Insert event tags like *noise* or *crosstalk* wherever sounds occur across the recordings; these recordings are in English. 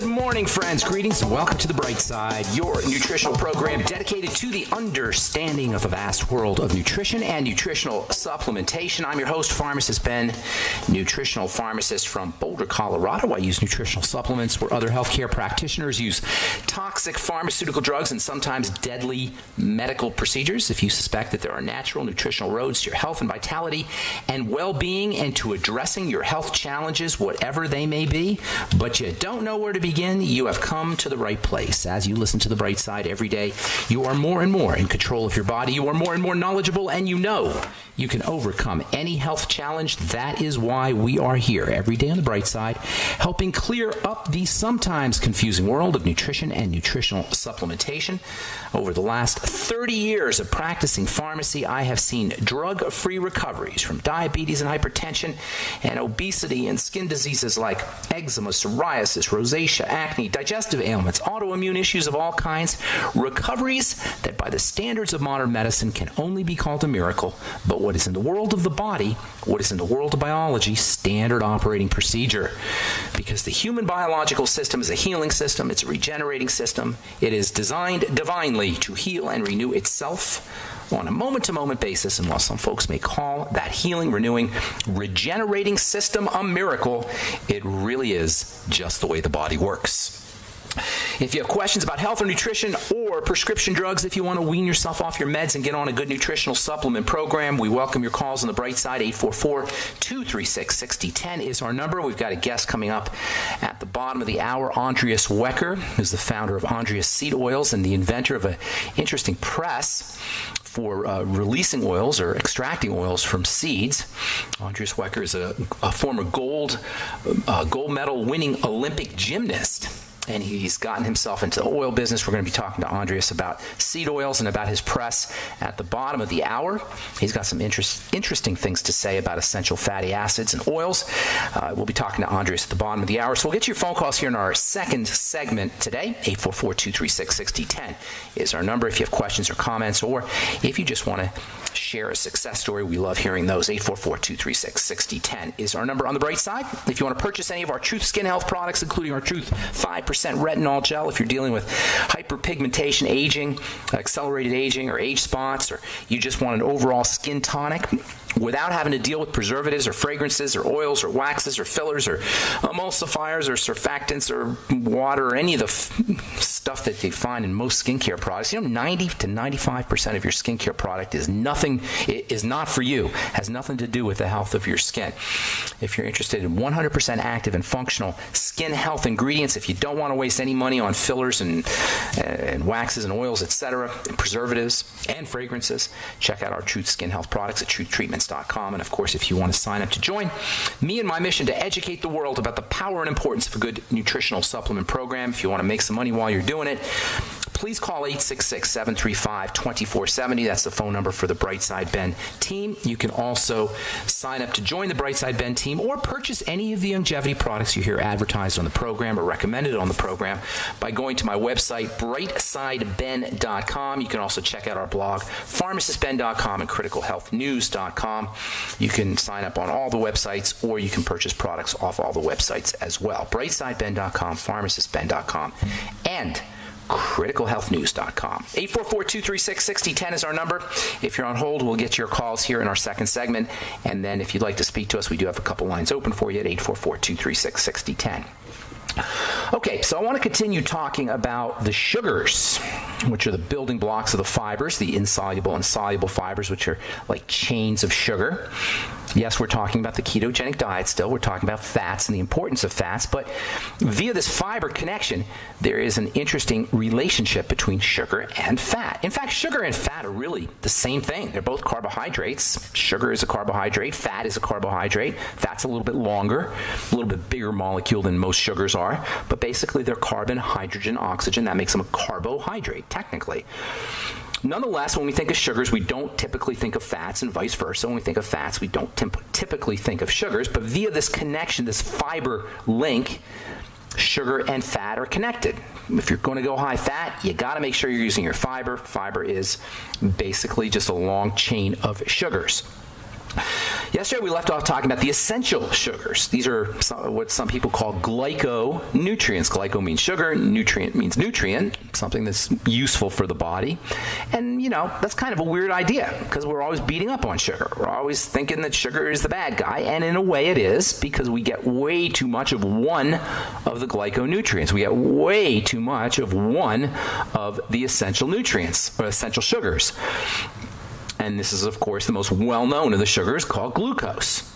Good morning, friends. Greetings and welcome to The Bright Side, your nutritional program dedicated to the understanding of a vast world of nutrition and nutritional supplementation. I'm your host, Pharmacist Ben, nutritional pharmacist from Boulder, Colorado. I use nutritional supplements where other healthcare practitioners use toxic pharmaceutical drugs and sometimes deadly medical procedures. If you suspect that there are natural nutritional roads to your health and vitality and well being and to addressing your health challenges, whatever they may be, but you don't know where to begin, you have come to the right place. As you listen to the bright side every day, you are more and more in control of your body. You are more and more knowledgeable, and you know you can overcome any health challenge. That is why we are here every day on the bright side, helping clear up the sometimes confusing world of nutrition and nutritional supplementation. Over the last 30 years of practicing pharmacy, I have seen drug free recoveries from diabetes and hypertension and obesity and skin diseases like eczema, psoriasis, rosacea, acne, digestive ailments, autoimmune issues of all kinds. Recoveries that, by the standards of modern medicine, can only be called a miracle. But what is in the world of the body, what is in the world of biology, standard operating procedure. Because the human biological system is a healing system, it's a regenerating system, it is designed divinely to heal and renew itself on a moment to moment basis. And while some folks may call that healing, renewing, regenerating system a miracle, it really is just the way the body works. If you have questions about health or nutrition or prescription drugs, if you want to wean yourself off your meds and get on a good nutritional supplement program, we welcome your calls on the bright side. 844 236 6010 is our number. We've got a guest coming up at the bottom of the hour, Andreas Wecker, who's the founder of Andreas Seed Oils and the inventor of an interesting press for uh, releasing oils or extracting oils from seeds. Andreas Wecker is a, a former gold uh, gold medal winning Olympic gymnast and he's gotten himself into the oil business. We're going to be talking to Andreas about seed oils and about his press at the bottom of the hour. He's got some interest, interesting things to say about essential fatty acids and oils. Uh, we'll be talking to Andreas at the bottom of the hour. So we'll get your phone calls here in our second segment today. 844-236-6010 is our number if you have questions or comments or if you just want to share a success story. We love hearing those. 844-236-6010 is our number on the bright side. If you want to purchase any of our Truth Skin Health products, including our Truth 5% retinol gel, if you're dealing with hyperpigmentation, aging, accelerated aging, or age spots, or you just want an overall skin tonic without having to deal with preservatives or fragrances or oils or waxes or fillers or emulsifiers or surfactants or water or any of the stuff that they find in most skincare products. You know, 90 to 95% of your skincare product is nothing, is not for you, has nothing to do with the health of your skin. If you're interested in 100% active and functional skin health ingredients, if you don't want to waste any money on fillers and, and waxes and oils, etc., preservatives and fragrances, check out our Truth Skin Health products at truthtreatments.com. And of course, if you want to sign up to join me and my mission to educate the world about the power and importance of a good nutritional supplement program, if you want to make some money while you're doing it, please call 866 735 2470. That's the phone number for the Brightside Ben team. You can also sign up to join the Brightside Ben team or purchase any of the longevity products you hear advertised on the program or recommended on the program by going to my website, brightsideben.com. You can also check out our blog, pharmacistben.com and criticalhealthnews.com. You can sign up on all the websites or you can purchase products off all the websites as well. brightsideben.com, pharmacistben.com, and criticalhealthnews.com. 844-236-6010 is our number. If you're on hold, we'll get your calls here in our second segment. And then if you'd like to speak to us, we do have a couple lines open for you at 844-236-6010. Okay, so I want to continue talking about the sugars, which are the building blocks of the fibers, the insoluble and soluble fibers, which are like chains of sugar. Yes, we're talking about the ketogenic diet still. We're talking about fats and the importance of fats, but via this fiber connection, there is an interesting relationship between sugar and fat. In fact, sugar and fat are really the same thing. They're both carbohydrates. Sugar is a carbohydrate, fat is a carbohydrate. Fat's a little bit longer, a little bit bigger molecule than most sugars are, but basically they're carbon, hydrogen, oxygen. That makes them a carbohydrate, technically. Nonetheless, when we think of sugars, we don't typically think of fats, and vice versa. When we think of fats, we don't typically think of sugars. But via this connection, this fiber link, sugar and fat are connected. If you're going to go high fat, you got to make sure you're using your fiber. Fiber is basically just a long chain of sugars. Yesterday, we left off talking about the essential sugars. These are some, what some people call glyconutrients. Glyco means sugar, nutrient means nutrient, something that's useful for the body. And, you know, that's kind of a weird idea because we're always beating up on sugar. We're always thinking that sugar is the bad guy. And in a way, it is because we get way too much of one of the glyconutrients. We get way too much of one of the essential nutrients or essential sugars. And this is, of course, the most well known of the sugars called glucose.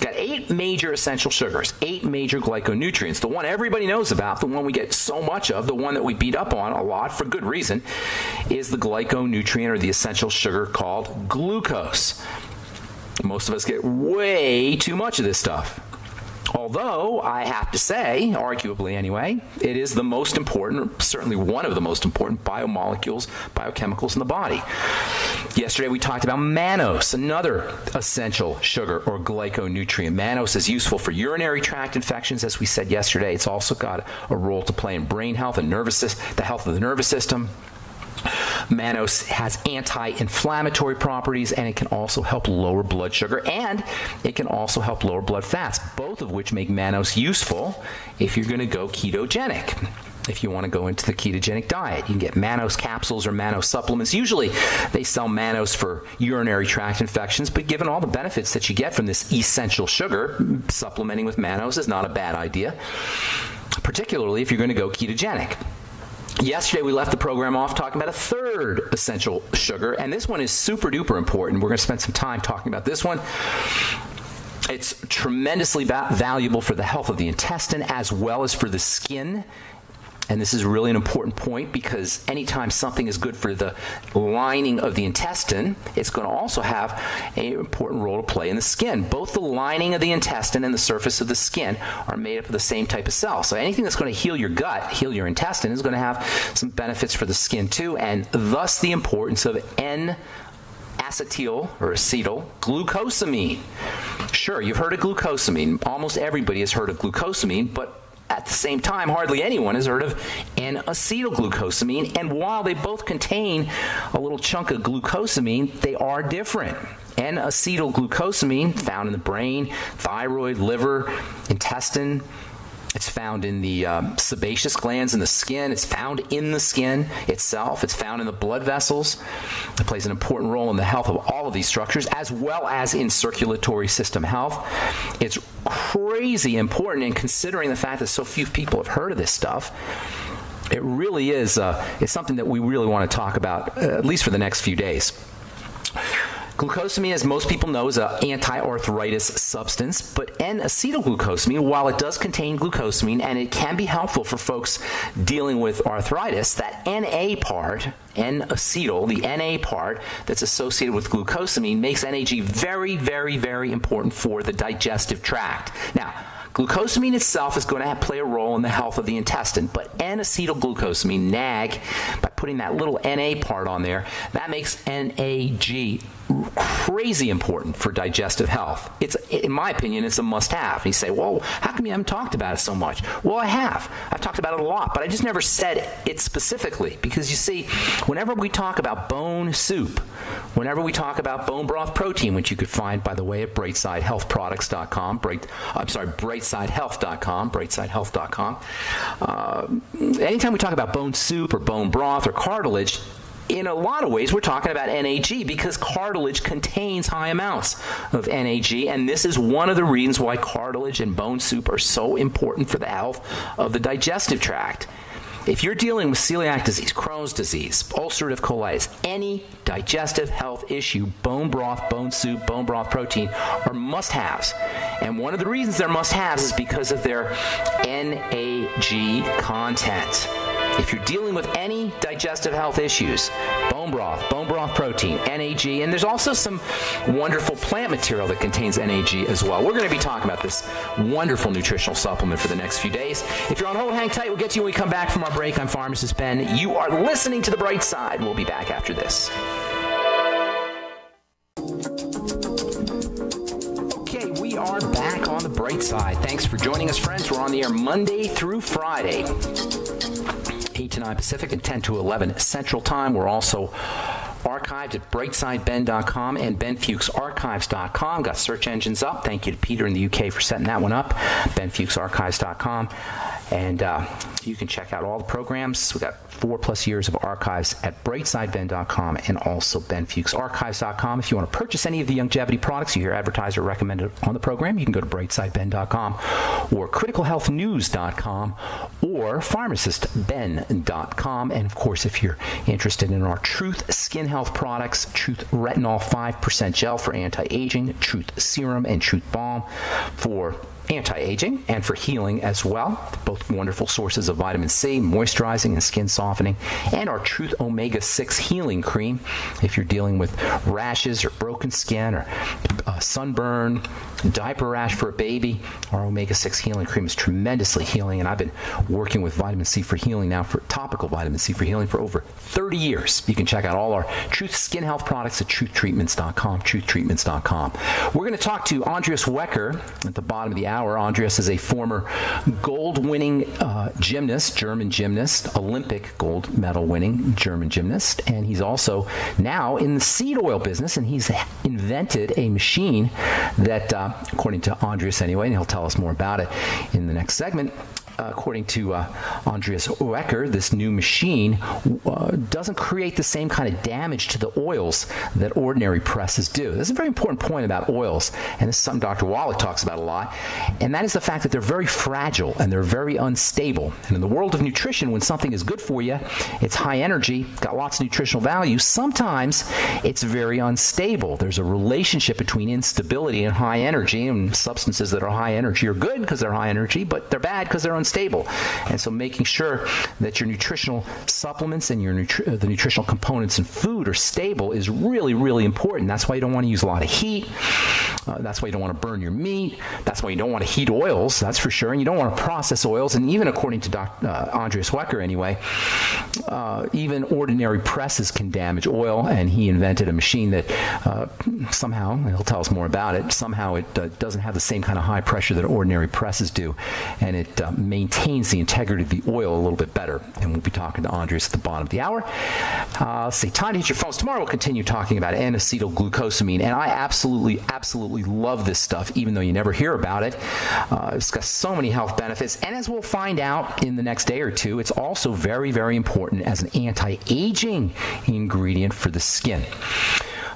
Got eight major essential sugars, eight major glyconutrients. The one everybody knows about, the one we get so much of, the one that we beat up on a lot for good reason, is the glyconutrient or the essential sugar called glucose. Most of us get way too much of this stuff. Although I have to say, arguably anyway, it is the most important, certainly one of the most important biomolecules, biochemicals in the body. Yesterday we talked about mannose, another essential sugar or glyconutrient. Mannose is useful for urinary tract infections, as we said yesterday. It's also got a role to play in brain health and nervous the health of the nervous system. Mannose has anti-inflammatory properties and it can also help lower blood sugar and it can also help lower blood fats, both of which make mannose useful if you're going to go ketogenic if you want to go into the ketogenic diet. You can get mannose capsules or mannose supplements. Usually they sell mannose for urinary tract infections, but given all the benefits that you get from this essential sugar, supplementing with mannose is not a bad idea, particularly if you're going to go ketogenic. Yesterday, we left the program off talking about a third essential sugar, and this one is super duper important. We're going to spend some time talking about this one. It's tremendously va- valuable for the health of the intestine as well as for the skin and this is really an important point because anytime something is good for the lining of the intestine, it's going to also have an important role to play in the skin. Both the lining of the intestine and the surface of the skin are made up of the same type of cell. So anything that's going to heal your gut, heal your intestine, is going to have some benefits for the skin too, and thus the importance of N acetyl or acetyl glucosamine. Sure, you've heard of glucosamine. Almost everybody has heard of glucosamine, but at the same time, hardly anyone has heard of N acetylglucosamine, and while they both contain a little chunk of glucosamine, they are different. N acetylglucosamine, found in the brain, thyroid, liver, intestine, it's found in the um, sebaceous glands in the skin. It's found in the skin itself. It's found in the blood vessels. It plays an important role in the health of all of these structures, as well as in circulatory system health. It's crazy important in considering the fact that so few people have heard of this stuff. It really is. Uh, it's something that we really want to talk about, uh, at least for the next few days. Glucosamine, as most people know, is an anti-arthritis substance, but N-acetylglucosamine, while it does contain glucosamine and it can be helpful for folks dealing with arthritis, that NA part, N-acetyl, the NA part that's associated with glucosamine makes NAG very, very, very important for the digestive tract. Now, Glucosamine itself is going to play a role in the health of the intestine, but N-acetylglucosamine, NAG, by putting that little NA part on there, that makes NAG crazy important for digestive health. It's, in my opinion, it's a must-have. you say, well, how come you haven't talked about it so much? Well, I have. I've talked about it a lot, but I just never said it specifically because you see, whenever we talk about bone soup, whenever we talk about bone broth protein, which you could find, by the way, at brightsidehealthproducts.com, bright, I'm sorry, brightsidehealth.com, brightsidehealth.com. Uh, anytime we talk about bone soup or bone broth or cartilage, in a lot of ways, we're talking about NAG because cartilage contains high amounts of NAG, and this is one of the reasons why cartilage and bone soup are so important for the health of the digestive tract. If you're dealing with celiac disease, Crohn's disease, ulcerative colitis, any digestive health issue, bone broth, bone soup, bone broth protein are must haves. And one of the reasons they're must haves is because of their NAG content. If you're dealing with any digestive health issues, bone broth, bone broth protein, NAG, and there's also some wonderful plant material that contains NAG as well. We're going to be talking about this wonderful nutritional supplement for the next few days. If you're on hold, hang tight. We'll get to you when we come back from our break. I'm Pharmacist Ben. You are listening to The Bright Side. We'll be back after this. Okay, we are back on the bright side. Thanks for joining us, friends. We're on the air Monday through Friday. 8 to 9 Pacific and 10 to 11 Central Time. We're also archived at brightsideben.com and benfuchsarchives.com. Got search engines up. Thank you to Peter in the UK for setting that one up. benfuchsarchives.com. And uh, you can check out all the programs. We've got four plus years of archives at brightsideben.com and also benfuchsarchives.com. If you want to purchase any of the longevity products you hear advertised or recommended on the program, you can go to brightsideben.com or criticalhealthnews.com or pharmacistben.com. And of course, if you're interested in our Truth Skin Health products, Truth Retinol 5% Gel for anti aging, Truth Serum, and Truth Balm for anti aging and for healing as well. Both wonderful sources of vitamin C, moisturizing and skin softening, and our Truth Omega 6 Healing Cream if you're dealing with rashes or broken skin or uh, sunburn, diaper rash for a baby. Our Omega 6 Healing Cream is tremendously healing, and I've been working with vitamin C for healing now for topical vitamin C for healing for over 30 years. You can check out all our Truth Skin Health products at truthtreatments.com, truthtreatments.com. We're going to talk to Andreas Wecker at the bottom of the hour Andreas is a former gold winning uh, gymnast, German gymnast, Olympic gold medal winning German gymnast. And he's also now in the seed oil business, and he's invented a machine that, uh, according to Andreas anyway, and he'll tell us more about it in the next segment, according to uh, Andreas Wecker, this new machine uh, doesn't create the same kind of damage to the oils that ordinary presses do. This is a very important point about oils, and this is something Dr. Wallach talks about a lot, and that is the fact that they're very fragile and they're very unstable. And in the world of nutrition, when something is good for you, it's high energy, got lots of nutritional value, sometimes it's very unstable. There's a relationship between instability and high energy, and substances that are high energy are good because they're high energy, but they're bad because they're unstable unstable. And so making sure that your nutritional supplements and your nutri- the nutritional components in food are stable is really, really important. That's why you don't want to use a lot of heat. Uh, that's why you don't want to burn your meat. That's why you don't want to heat oils, that's for sure. And you don't want to process oils. And even according to Dr. Uh, Andreas Wecker, anyway, uh, even ordinary presses can damage oil. And he invented a machine that uh, somehow, he'll tell us more about it, somehow it uh, doesn't have the same kind of high pressure that ordinary presses do. And it uh, maintains the integrity of the oil a little bit better. And we'll be talking to Andreas at the bottom of the hour. Uh, see, time to hit your phones. Tomorrow we'll continue talking about N-acetylglucosamine. And I absolutely, absolutely love this stuff, even though you never hear about it. Uh, it's got so many health benefits. And as we'll find out in the next day or two, it's also very, very important as an anti-aging ingredient for the skin.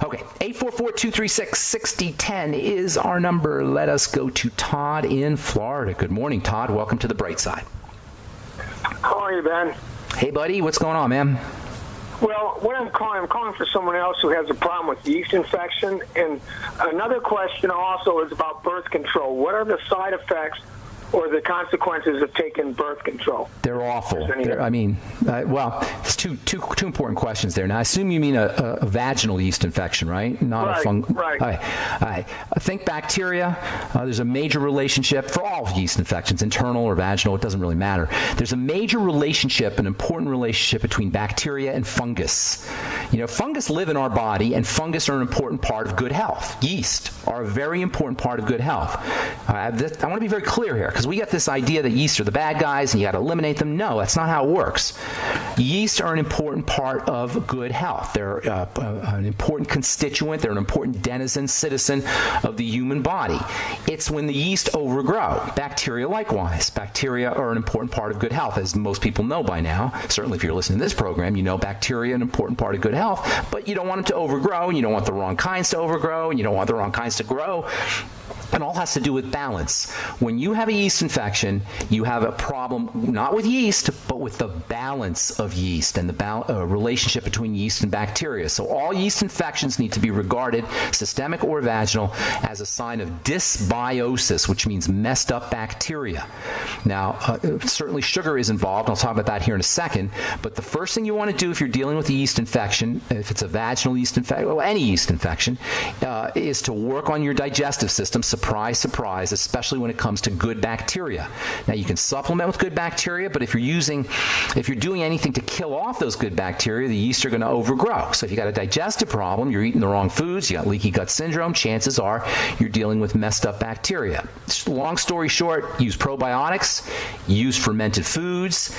Okay, 844-236-6010 is our number. Let us go to Todd in Florida. Good morning, Todd. Welcome to the Bright Side. How are you, Ben? Hey, buddy. What's going on, man? Well, what I'm calling, I'm calling for someone else who has a problem with yeast infection. And another question also is about birth control. What are the side effects or the consequences of taking birth control? They're awful. They're, I mean, uh, well, it's two, two, two important questions there. Now, I assume you mean a, a vaginal yeast infection, right? Not right, a fungal. Right. All right. All right. I think bacteria. Uh, there's a major relationship for all yeast infections, internal or vaginal. It doesn't really matter. There's a major relationship, an important relationship between bacteria and fungus. You know, fungus live in our body, and fungus are an important part of good health. Yeast are a very important part of good health. Uh, I want to be very clear here because we get this idea that yeast are the bad guys and you got to eliminate them. No, that's not how it works. Yeast are an important part of good health. They're uh, uh, an important constituent. They're an important denizen, citizen of the human body. It's when the yeast overgrow. Bacteria likewise. Bacteria are an important part of good health, as most people know by now. Certainly, if you're listening to this program, you know bacteria are an important part of good health. But you don't want them to overgrow, and you don't want the wrong kinds to overgrow, and you don't want the wrong kinds to grow. It all has to do with balance. When you have a yeast infection, you have a problem not with yeast, but with the balance of yeast and the uh, relationship between yeast and bacteria. So all yeast infections need to be regarded, systemic or vaginal, as a sign of dysbiosis, which means messed up bacteria. Now, uh, certainly sugar is involved. I'll talk about that here in a second. But the first thing you want to do if you're dealing with a yeast infection, if it's a vaginal yeast infection, well, any yeast infection, uh, is to work on your digestive system surprise, surprise, especially when it comes to good bacteria. Now, you can supplement with good bacteria, but if you're using, if you're doing anything to kill off those good bacteria, the yeast are going to overgrow. So if you've got a digestive problem, you're eating the wrong foods, you got leaky gut syndrome, chances are you're dealing with messed up bacteria. Long story short, use probiotics, use fermented foods,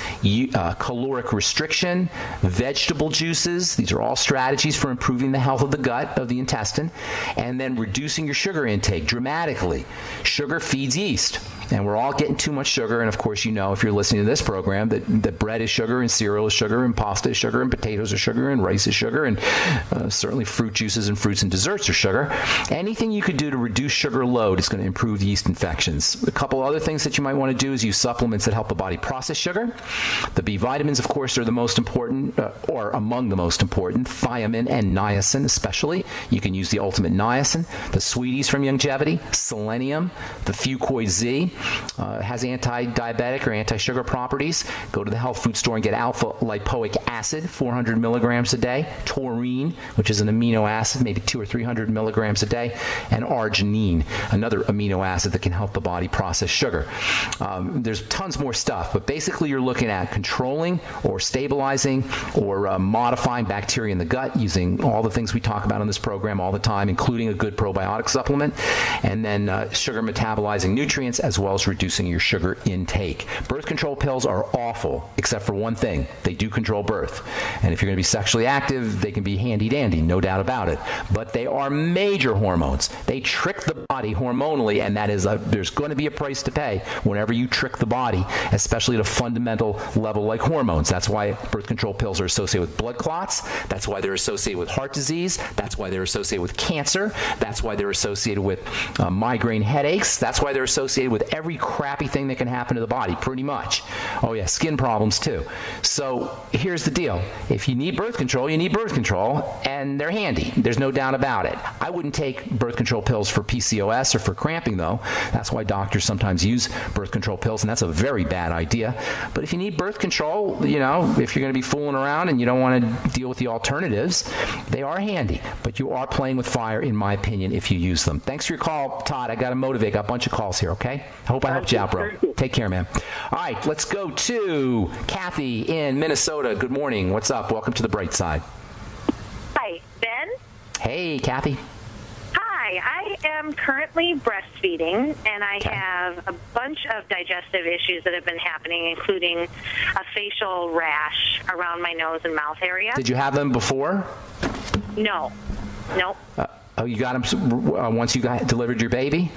uh, caloric restriction, vegetable juices. These are all strategies for improving the health of the gut, of the intestine, and then reducing your sugar intake dramatically. Sugar feeds yeast and we're all getting too much sugar. And of course, you know if you're listening to this program that, that bread is sugar and cereal is sugar and pasta is sugar and potatoes are sugar and rice is sugar and uh, certainly fruit juices and fruits and desserts are sugar. Anything you could do to reduce sugar load is going to improve yeast infections. A couple other things that you might want to do is use supplements that help the body process sugar. The B vitamins, of course, are the most important uh, or among the most important. Thiamine and niacin, especially. You can use the Ultimate Niacin, the Sweeties from Youngevity, selenium, the Fucoid Z uh, has anti-diabetic or anti-sugar properties. Go to the health food store and get alpha lipoic acid, 400 milligrams a day, taurine, which is an amino acid, maybe two or 300 milligrams a day, and arginine, another amino acid that can help the body process sugar. Um, there's tons more stuff, but basically you're looking at controlling or stabilizing or uh, modifying bacteria in the gut using all the things we talk about in this program all the time, including a good probiotic supplement, and then uh, sugar metabolizing nutrients as well well as reducing your sugar intake. Birth control pills are awful, except for one thing they do control birth. And if you're going to be sexually active, they can be handy dandy, no doubt about it. But they are major hormones. They trick the body hormonally, and that is a, there's going to be a price to pay whenever you trick the body, especially at a fundamental level like hormones. That's why birth control pills are associated with blood clots. That's why they're associated with heart disease. That's why they're associated with cancer. That's why they're associated with uh, migraine headaches. That's why they're associated with every crappy thing that can happen to the body, pretty much. Oh, yeah, skin problems too. So here's the deal if you need birth control, you need birth control, and they're handy. There's no doubt about it. I wouldn't take birth control pills for PCOS or for cramping, though. That's why doctors sometimes use birth control pills, and that's a very bad idea. But if you need birth control, you know, if you're going to be fooling around and you don't want to deal with the alternatives, they are handy. But you are playing with fire, in my opinion, if you use them. Thanks for your call, Todd. I got to motivate. Got a bunch of calls here, okay? I hope I helped you out, bro. Take care, man. All right, let's go to Kathy in Minnesota. Good morning. What's up? Welcome to the bright side. Hi, Ben. Hey, Kathy. Hi, I am currently breastfeeding, and I okay. have a bunch of digestive issues that have been happening, including a facial rash around my nose and mouth area. Did you have them before? No. Nope. Uh, oh, you got them uh, once you got delivered your baby?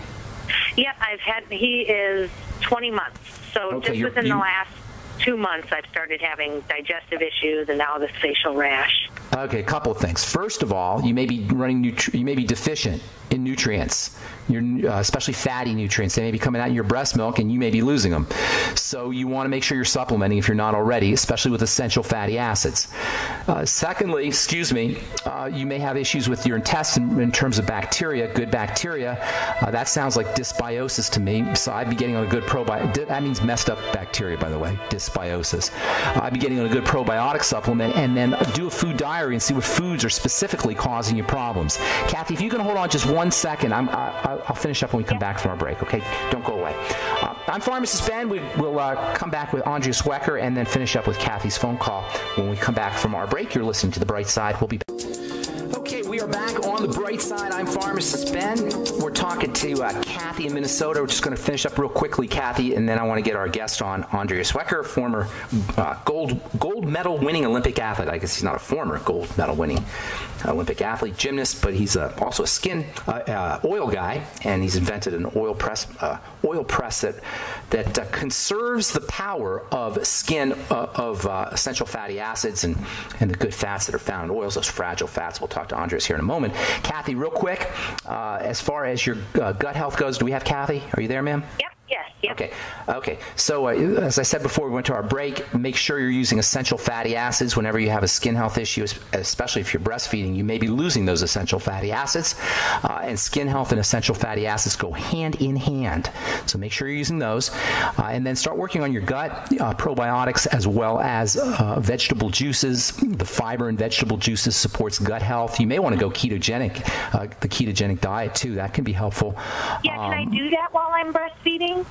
Yep, I've had. He is 20 months, so okay, just within the last two months, I've started having digestive issues and now this facial rash. Okay, a couple of things. First of all, you may be running, nutri- you may be deficient in nutrients, your, uh, especially fatty nutrients. They may be coming out in your breast milk and you may be losing them. So you want to make sure you're supplementing if you're not already, especially with essential fatty acids. Uh, secondly, excuse me, uh, you may have issues with your intestine in terms of bacteria, good bacteria. Uh, that sounds like dysbiosis to me. So I'd be getting on a good probiotic. That means messed up bacteria, by the way, dysbiosis. I'd be getting on a good probiotic supplement and then do a food diary and see what foods are specifically causing you problems. Kathy, if you can hold on just one second, I'm, I, will finish up when we come back from our break, okay? Don't go away. Uh, I'm Pharmacist Ben. We, will uh, come back with Andreas Wecker and then finish up with Kathy's phone call when we come back from our break. You're listening to The Bright Side. We'll be back. Okay, we are back on the bright side. I'm Pharmacist Ben. We're talking to uh, Kathy in Minnesota. We're just going to finish up real quickly, Kathy, and then I want to get our guest on, Andreas Wecker, former uh, gold gold medal winning Olympic athlete. I guess he's not a former gold medal winning Olympic athlete, gymnast, but he's uh, also a skin uh, uh, oil guy, and he's invented an oil press uh, oil press that that conserves the power of skin of essential fatty acids and and the good fats that are found in oils, those fragile fats. We'll talk to Andreas here in a moment. Kathy, real quick, uh, as far as your uh, gut health goes, do we have Kathy? Are you there, ma'am? Yep. Yep. Okay. Okay. So, uh, as I said before, we went to our break. Make sure you're using essential fatty acids whenever you have a skin health issue, especially if you're breastfeeding. You may be losing those essential fatty acids. Uh, and skin health and essential fatty acids go hand in hand. So, make sure you're using those. Uh, and then start working on your gut, uh, probiotics, as well as uh, vegetable juices. The fiber in vegetable juices supports gut health. You may want to go ketogenic, uh, the ketogenic diet, too. That can be helpful. Yeah, can um, I do that while I'm breastfeeding?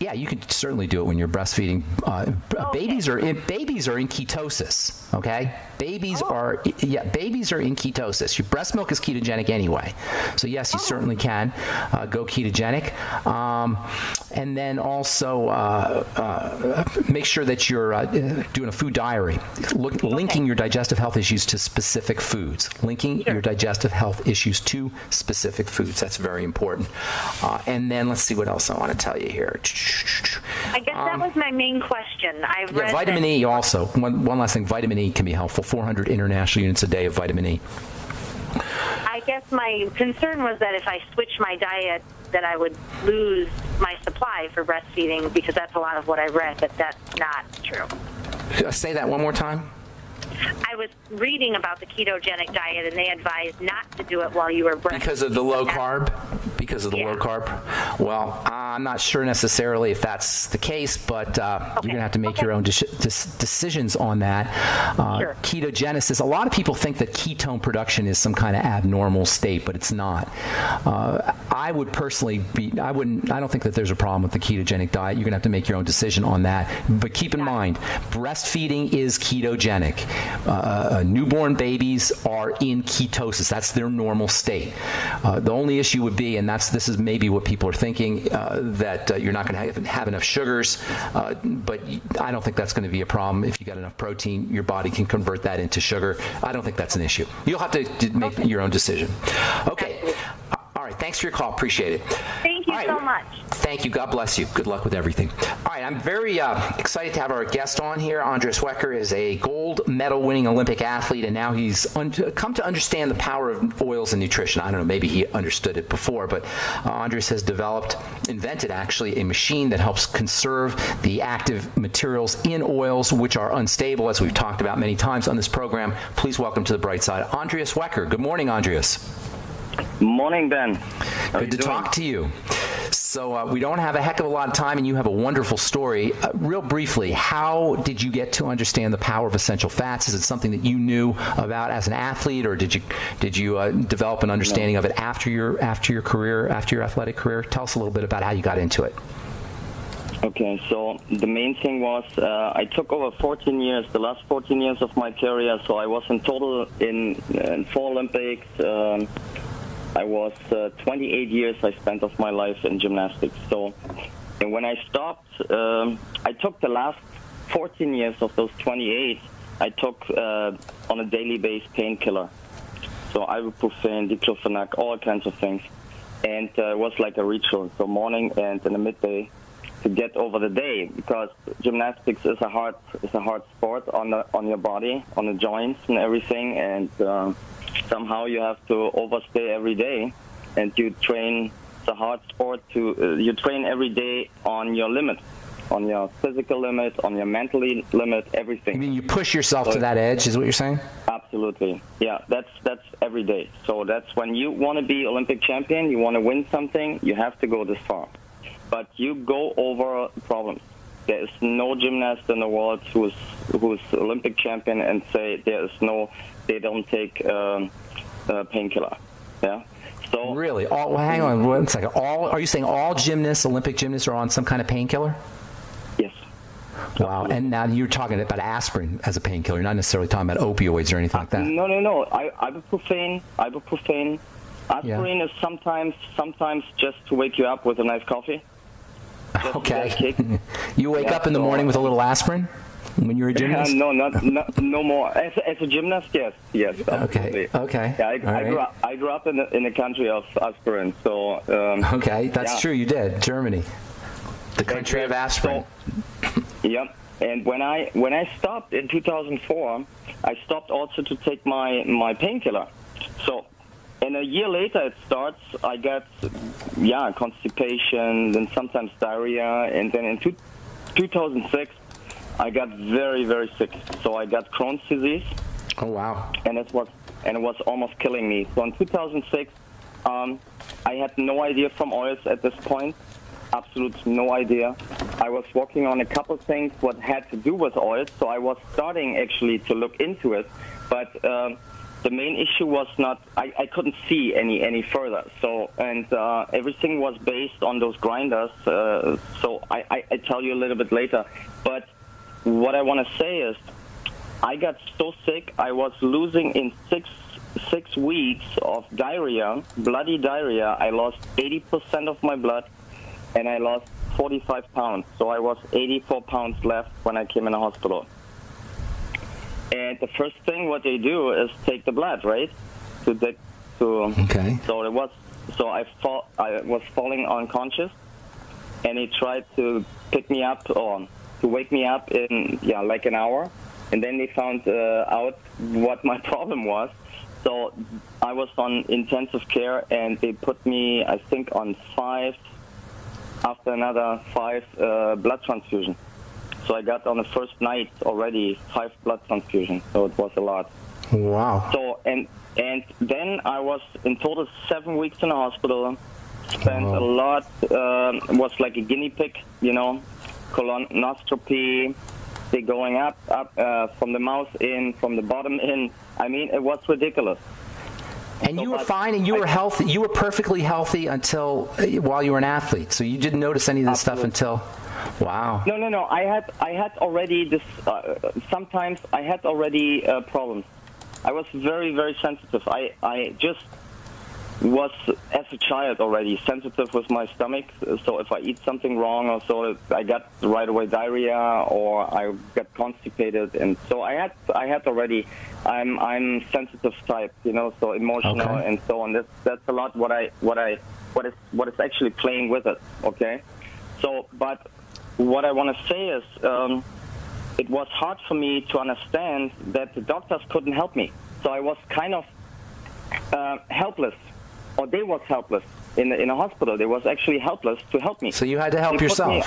Yeah, you can certainly do it when you're breastfeeding. Uh, okay. Babies are in, babies are in ketosis. Okay, babies oh. are yeah babies are in ketosis. Your breast milk is ketogenic anyway, so yes, you oh. certainly can uh, go ketogenic. Um, and then also uh, uh make sure that you're uh, doing a food diary, Look, okay. linking your digestive health issues to specific foods. Linking sure. your digestive health issues to specific foods. That's very important. Uh, and then let's see what else I want to tell you here. I guess um, that was my main question. I've yeah, vitamin E also. One, one last thing, vitamin E can be helpful. 400 international units a day of vitamin E. I guess my concern was that if I switch my diet, that I would lose my supply for breastfeeding because that's a lot of what I read, but that's not true. Uh, say that one more time. I was reading about the ketogenic diet, and they advised not to do it while you were breastfeeding. Because of the low carb? Because of the yeah. low carb? Well, I'm not sure necessarily if that's the case, but uh, okay. you're going to have to make okay. your own de- de- decisions on that. Uh, sure. Ketogenesis, a lot of people think that ketone production is some kind of abnormal state, but it's not. Uh, I would personally be, I wouldn't, I don't think that there's a problem with the ketogenic diet. You're going to have to make your own decision on that. But keep in yeah. mind, breastfeeding is ketogenic. Uh, uh, newborn babies are in ketosis. That's their normal state. Uh, the only issue would be, and that's this is maybe what people are thinking, uh, that uh, you're not going to have, have, enough sugars. Uh, but I don't think that's going to be a problem. If you got enough protein, your body can convert that into sugar. I don't think that's an issue. You'll have to make okay. your own decision. Okay. All right. Thanks for your call. Appreciate it. Thank you right. so much. Thank you. God bless you. Good luck with everything. All right. I'm very uh, excited to have our guest on here. Andreas Wecker is a gold medal winning Olympic athlete, and now he's un- come to understand the power of oils and nutrition. I don't know. Maybe he understood it before, but uh, Andreas has developed, invented actually, a machine that helps conserve the active materials in oils, which are unstable, as we've talked about many times on this program. Please welcome to the bright side, Andreas Wecker. Good morning, Andreas. Morning, Ben. How Good to doing? talk to you. So uh, we don't have a heck of a lot of time, and you have a wonderful story. Uh, real briefly, how did you get to understand the power of essential fats? Is it something that you knew about as an athlete, or did you did you uh, develop an understanding no. of it after your after your career, after your athletic career? Tell us a little bit about how you got into it. Okay, so the main thing was uh, I took over 14 years, the last 14 years of my career. So I was in total in, in four Olympics. Um, I was uh, 28 years I spent of my life in gymnastics. So, and when I stopped, um, I took the last 14 years of those 28. I took uh, on a daily basis painkiller, so ibuprofen, diclofenac, all kinds of things, and uh, it was like a ritual. So morning and in the midday to get over the day because gymnastics is a hard is a hard sport on the on your body, on the joints and everything, and uh, somehow you have to overstay every day, and you train. It's a hard sport to uh, you train every day on your limit, on your physical limit, on your mentally limit, everything. You mean you push yourself so to that edge? Is what you're saying? Absolutely. Yeah, that's that's every day. So that's when you want to be Olympic champion, you want to win something, you have to go this far. But you go over problems. There is no gymnast in the world who's who's Olympic champion and say there is no they don't take um, uh, painkiller. Yeah. So really, all well, hang on one second. All are you saying all gymnasts, Olympic gymnasts, are on some kind of painkiller? Yes. Wow. And now you're talking about aspirin as a painkiller. You're not necessarily talking about opioids or anything like that. No, no, no. I, ibuprofen, ibuprofen. Aspirin yeah. is sometimes sometimes just to wake you up with a nice coffee. Okay. *laughs* you wake yeah, up in the morning with a little aspirin? when you were a *laughs* gymnast? no, not, not no more. As, as a gymnast, yes, yes. Absolutely. Okay. Okay. Yeah, I, I, right. grew up, I, grew up, in the, in the country of aspirin, so. Um, okay, that's yeah. true. You did Germany, the country of aspirin. So, yep. And when I when I stopped in 2004, I stopped also to take my my painkiller. So, and a year later it starts. I get, yeah, constipation, then sometimes diarrhea, and then in two, 2006, I got very, very sick. So I got Crohn's disease. Oh wow! And it was, and it was almost killing me. So in 2006, um, I had no idea from oils at this point. Absolute no idea. I was working on a couple things what had to do with oils, so I was starting actually to look into it. But um, the main issue was not I, I couldn't see any any further. So and uh, everything was based on those grinders. Uh, so I, I, I tell you a little bit later. But what I want to say is, I got so sick. I was losing in six six weeks of diarrhea, bloody diarrhea. I lost 80% of my blood, and I lost 45 pounds. So I was 84 pounds left when I came in the hospital. And the first thing what they do is take the blood, right? To the, to Okay. so it was so I fall I was falling unconscious, and he tried to pick me up or to wake me up in yeah like an hour, and then they found uh, out what my *laughs* problem was. So I was on intensive care, and they put me I think on five after another five uh, blood transfusion. So I got on the first night already five blood transfusions. So it was a lot. Wow. So and and then I was in total seven weeks in the hospital. Spent a lot. Um, was like a guinea pig, you know, colonoscopy. They going up, up uh, from the mouth in, from the bottom in. I mean, it was ridiculous. And you were fine, and you I- were healthy. You were perfectly healthy until uh, while you were an athlete. So you didn't notice any of this stuff until. Wow. No, no, no. I had, I had already this. Uh, sometimes I had already uh, problems. I was very, very sensitive. I, I just was as a child already sensitive with my stomach. So if I eat something wrong or so, I got right away diarrhea or I got constipated, and so I had, I had already. I'm, I'm sensitive type, you know, so emotional Okay. and so on. That's, that's a lot what I, what I, what is, what is actually playing with it. Okay. So, but what I want to say is, um, it was hard for me to understand that the doctors couldn't help me. So I was kind of uh, helpless, or they was helpless in in a hospital. They was actually helpless to help me. So you had to help They me- yourself.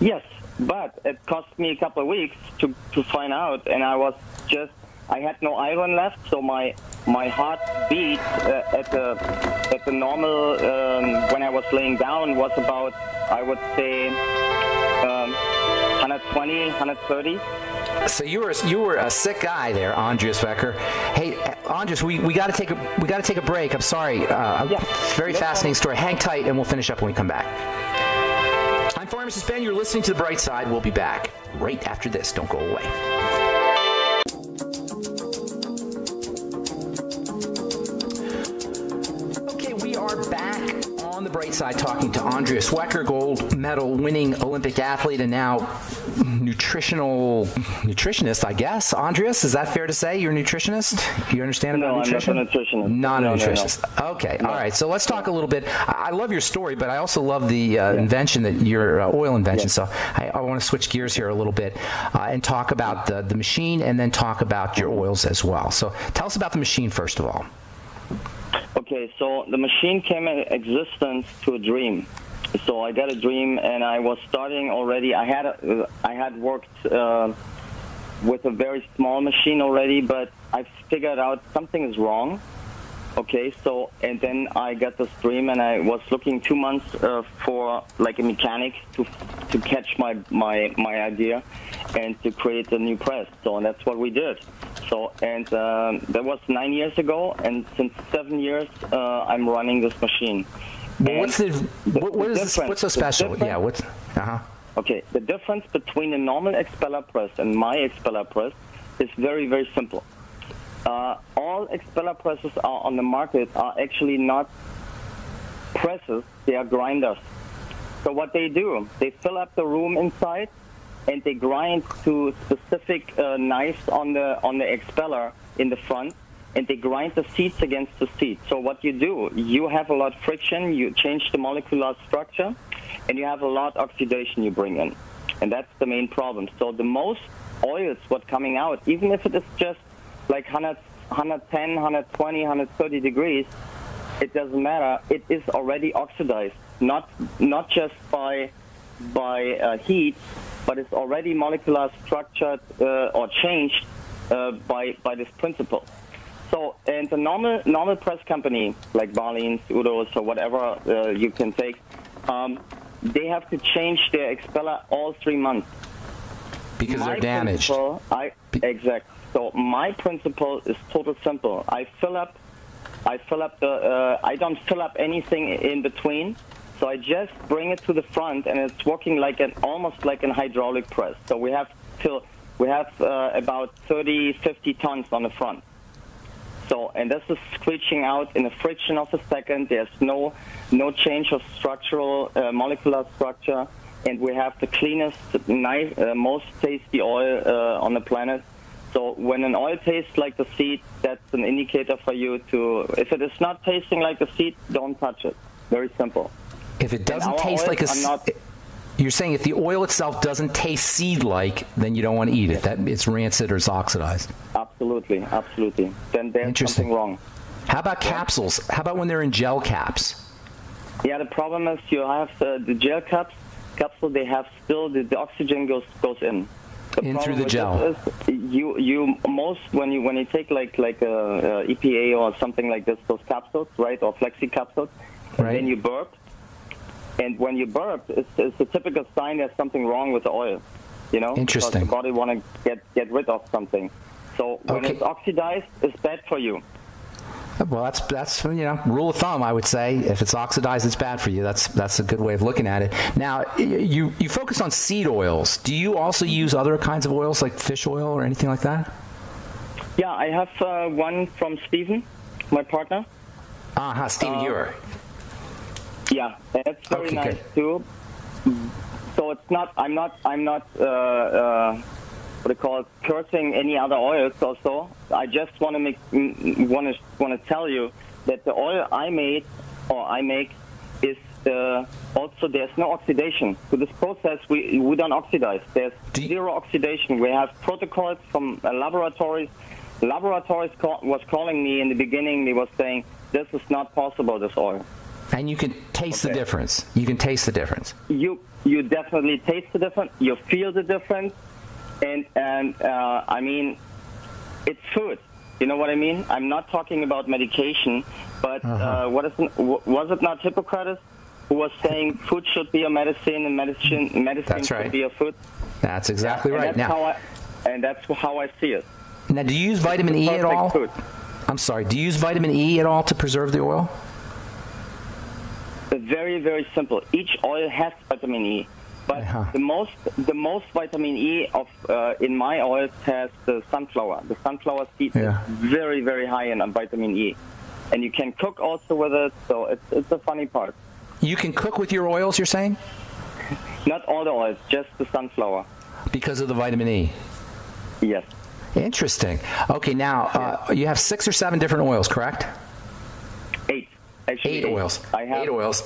Yes, but it cost me a couple of weeks to, to find out, and I was just I had no iron left, so my my heart beat uh, at the at the normal um, when I was laying down was about I would say um, 120, 130. So you were you were a sick guy there, Andreas Becker. Hey, Andreas, we, we got to take a we got to take a break. I'm sorry. Uh, Yeah, very no fascinating story. Hang tight, and we'll finish up when we come back. I'm Pharmacist Ben. You're listening to the Bright Side. We'll be back right after this. Don't go away. The talking to Andreas Wecker, gold medal winning Olympic athlete and now nutritional nutritionist, I guess. Andreas, is that fair to say? You're a nutritionist? You understand about No, about I'm not a nutritionist. Not No, a no, no. nutritionist. Okay, all right. So let's talk a little bit. I love your story, but I also love the uh, invention that your uh, oil invention. So I, I want to switch gears here a little bit uh, and talk about the, the machine and then talk about your oils as well. So tell us about the machine first of all. Okay, so the machine came in existence to a dream. So I got a dream, and I was starting already. I had a, I had worked uh, with a very small machine already, but I figured out something is wrong. Okay, so and then I got the dream, and I was looking two months uh, for like a mechanic to to catch my my my idea and to create a new press. So and that's what we did. So and um, that was nine years ago, and since seven years uh, I'm running this machine. And what's the, what, what the is what's so the special? Yeah, what's uh-huh. Okay, the difference between a normal expeller press and my expeller press is very, very simple. Uh, all expeller presses are on the market are actually not presses, they are grinders. So what they do, they fill up the room inside and they grind to specific uh, knives on the on the expeller in the front and they grind the seats against the seat. So what you do, you have a lot of friction, you change the molecular structure, and you have a lot of oxidation you bring in. And that's the main problem. So the most oils what coming out, even if it is just like 100, 110, 120, 130 degrees, it doesn't matter. It is already oxidized, not not just by by uh, heat, but it's already molecular structured uh, or changed uh, by by this principle. So, in the normal normal press company like Barleans, Udos, or whatever uh, you can take, um, they have to change their expeller all three months because my they're damaged. principle- I exact. So my principle is total simple. I fill up, I fill up the. Uh, I don't fill up anything in between. So I just bring it to the front, and it's working like an almost like an hydraulic press. So we have till we have uh, about 30, 50 tons on the front. So, and this is screeching out in a friction of a second. There's no no change of structural uh, molecular structure, and we have the cleanest, nice, uh, most tasty oil uh, on the planet. So, when an oil tastes like the seed, that's an indicator for you to. If it is not tasting like the seed, don't touch it. Very simple. If it doesn't taste like a, seed, you're saying if the oil itself doesn't taste seed-like, then you don't want to eat it. That it's rancid or it's oxidized. Absolutely, absolutely. Then there's Interesting. something wrong. How about capsules? How about when they're in gel caps? Yeah, the problem is you have the, the gel caps, capsule. They have still the, the oxygen goes goes in. In through the gel. you you most when you when you take like like a, a EPA or something like this, those capsules, right, or flexi capsules, and Right. then you burp. And when you burp, it's, it's a typical sign there's something wrong with the oil. You know, Interesting. Because the body want to get get rid of something. So when Okay. it's oxidized, it's bad for you. *laughs* Well, that's that's you know rule of thumb. I would say if it's oxidized, it's bad for you. That's that's a good way of looking at it. Now, you you focus on seed oils. Do you also use other kinds of oils like fish oil or anything like that? Yeah, I have uh, one from Steven, my partner. Uh huh. Stephen Uh, Ewer. Yeah, that's very Okay, nice good. too. So it's not. I'm not. I'm not. Uh, uh, what do you call it? Cursing any other oils. Also, I just want to make. Want to want to tell you that the oil I made or I make is uh, also there's no oxidation to this process. We we don't oxidize. There's Do you- zero oxidation. We have protocols from uh, laboratories. Laboratories call, was calling me in the beginning. They was saying this is not possible. This oil. And you can taste the difference. You can taste the difference. you you definitely taste the difference. You feel the difference, and and uh, I mean, it's food. You know what I mean? I'm not talking about medication, but Uh-huh. uh, what is was it not Hippocrates who was saying food should be a medicine and medicine medicine That's should right. be a food? That's exactly and right. That's how Now, I, and that's how I see it. now, do you use vitamin E at all? Food. I'm sorry. Do you use vitamin E at all to preserve the oil? Very, very simple. Each oil has vitamin E, but Uh-huh. the most the most vitamin E of uh, in my oils has the sunflower. The sunflower seed Yeah. is very, very high in vitamin E, and you can cook also with it. So it's it's a funny part. You can cook with your oils. You're saying Not all the oils, just the sunflower. because of the vitamin E. Yes. Interesting. Okay, now uh, you have six or seven different oils, correct? Eight. Actually, Eight oils. I have Eight oils.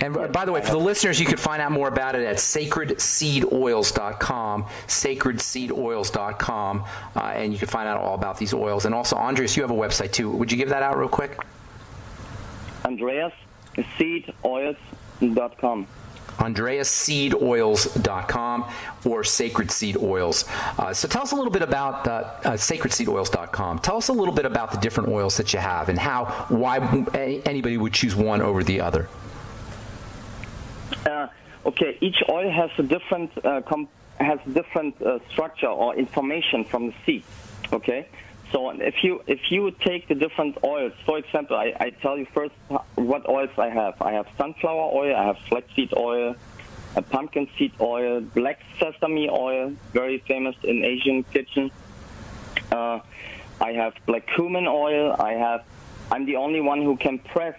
And Yes, by the way, for the listeners, you can find out more about it at sacredseedoils.com, sacredseedoils.com, uh, and you can find out all about these oils. And also, Andreas, you have a website too. Would you give that out real quick? Andreas seedoils.com. AndreasSeedOils.com or Sacred Seed Oils. Uh, so tell us a little bit about uh, uh, SacredSeedOils.com. Tell us a little bit about the different oils that you have and how, why anybody would choose one over the other. Uh, okay, each oil has a different uh, com- has different uh, structure or information from the seed. Okay, so if you if you take the different oils, for example, I, I tell you first what oils I have. I have sunflower oil, I have flaxseed oil, a pumpkin seed oil, black sesame oil, very famous in Asian kitchen. Uh, I have black cumin oil. I have. I'm the only one who can press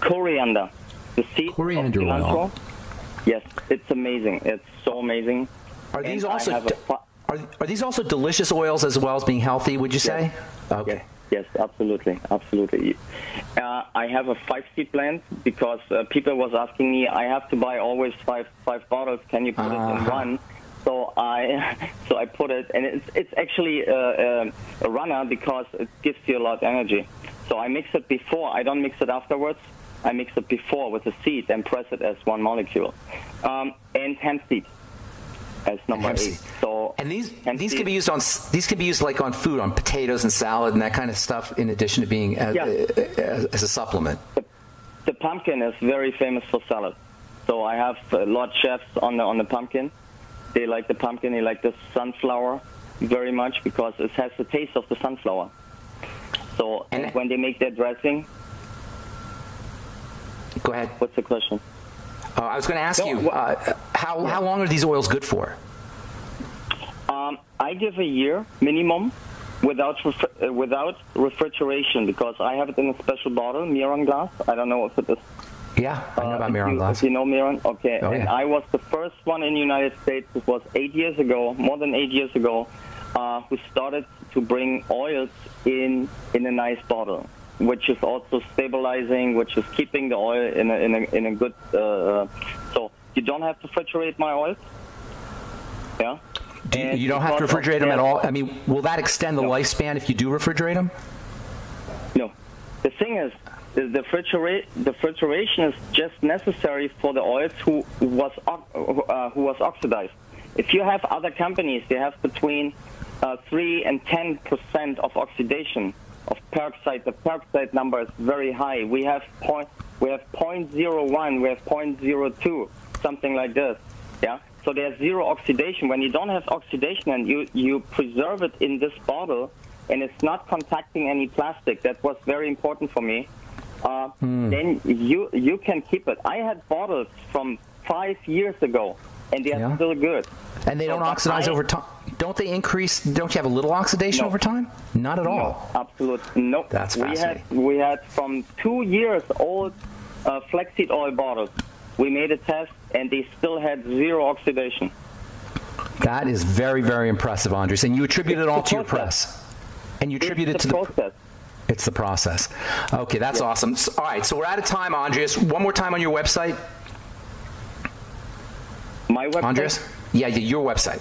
coriander, the seed Coriander of oil. Yes, it's amazing. It's so amazing. Are these And I also de- fu- are, are these also delicious oils as well as being healthy? Would you say? Okay. Yes, yes, absolutely, absolutely. Uh, I have a five-seed blend because uh, people was asking me. I have to buy always five five bottles. Can you put it in Uh-huh. one? So I *laughs* so I put it, and it's it's actually a, a, a runner because it gives you a lot of energy. So I mix it before. I don't mix it afterwards. I mix it before with the seed and press it as one molecule. Um, and hemp seed as number Hemp eight. So And these hemp these seed- can be used on these can be used like on food, on potatoes and salad and that kind of stuff. In addition to being as, Yeah. as, as a supplement. the pumpkin is very famous for salad. So I have a lot of chefs on the on the pumpkin. They like the pumpkin. They like the sunflower very much because it has the taste of the sunflower. So And- and when they make their dressing, Go ahead. what's the question? Uh, I was going to ask No, you uh, how how long are these oils good for? Um, I give a year minimum without uh, without refrigeration because I have it in a special bottle, Miron glass. I don't know if it is Yeah, I know Uh, about Miron you, glass. You know Miron, okay. Oh, and yeah. I was the first one in the United States. It was eight years ago, more than eight years ago, uh, who started to bring oils in in a nice bottle, which is also stabilizing, which is keeping the oil in a in a, in a good. Uh, so you don't have to refrigerate my oils. Yeah. Do you, you don't have to refrigerate them at all. I mean, will that extend the No. lifespan if you do refrigerate them? No. The thing is, the the refrigerate the refrigeration is just necessary for the oils who was uh, who was oxidized. If you have other companies, they have between uh, three and ten percent of oxidation of peroxide. The peroxide number is very high. We have point we have point zero one, we have point zero two, something like this. Yeah. So there's zero oxidation. When you don't have oxidation and you you preserve it in this bottle, and it's not contacting any plastic. That was very important for me. Uh, Then you you can keep it. I had bottles from five years ago, and they are Yeah. still good. And they So, don't oxidize I- over time. Don't they increase? Don't you have a little oxidation No. over time? Not at No, all. absolutely no. That's we had fascinating. we had from two years old uh, flaxseed oil bottles. We made a test, and they still had zero oxidation. That is very, very impressive, Andreas. And you attribute it all to your press. And you attribute it to the process. It's the process. Okay, that's awesome. So- all right, so we're out of time, Andreas. One more time on your website, My website, Andreas. Yeah, yeah, your website.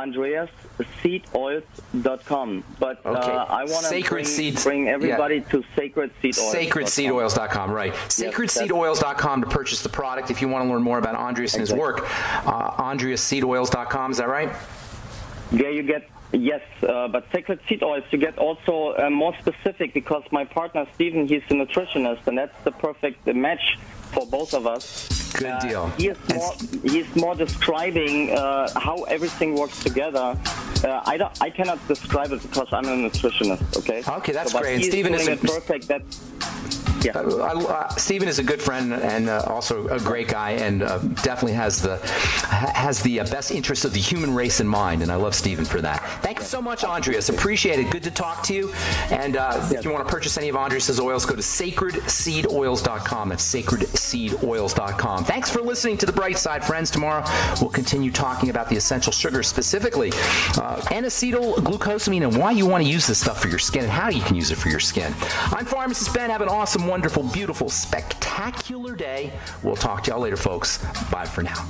AndreasSeedOils.com. But Okay. uh, I want to bring, everybody to Sacred Seed Oils. SacredSeedOils.com, right. SacredSeedOils.com to purchase the product if you want to learn more about Andreas and his work. Uh, AndreasSeedOils.com, is that right? There you get yes, uh, but sacred seed oils you get also uh, more specific because my partner Stephen, he's a nutritionist and that's the perfect match for both of us. Good Uh, deal. He is more he's more describing uh, how everything works together. Uh, I don't I cannot describe it because I'm a nutritionist. Okay. Okay, that's but great. And Steven is a- it perfect. That's yeah. Uh, uh, Stephen is a good friend and uh, also a great guy, and uh, definitely has the has the uh, best interest of the human race in mind. And I love Stephen for that. Thank you so much, Andreas. Appreciate it. Good to talk to you. And uh, if you want to purchase any of Andreas's oils, go to sacredseedoils.com. That's sacredseedoils.com. Thanks for listening to the Bright Side, friends. Tomorrow we'll continue talking about the essential sugars, specifically uh, glucosamine, and why you want to use this stuff for your skin and how you can use it for your skin. I'm Pharmacist Ben. Have an awesome, wonderful, beautiful, spectacular day. We'll talk to y'all later, folks. Bye for now.